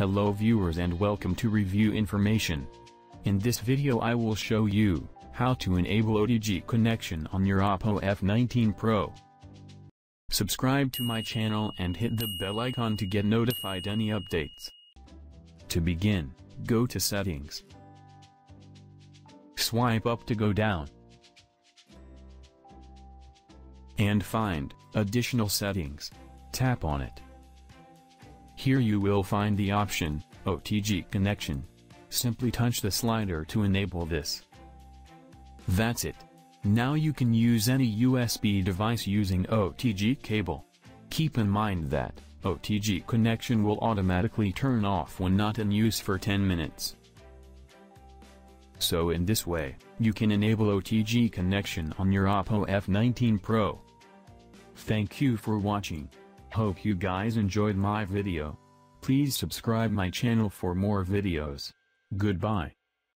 Hello viewers and welcome to Review Information. In this video I will show you, how to enable OTG connection on your Oppo F19 Pro. Subscribe to my channel and hit the bell icon to get notified any updates. To begin, go to Settings. Swipe up to go down. And find, Additional Settings. Tap on it. Here you will find the option, OTG connection. Simply touch the slider to enable this. That's it. Now you can use any USB device using OTG cable. Keep in mind that, OTG connection will automatically turn off when not in use for 10 minutes. So in this way, you can enable OTG connection on your Oppo F19 Pro. Thank you for watching. Hope you guys enjoyed my video. Please subscribe my channel for more videos. Goodbye.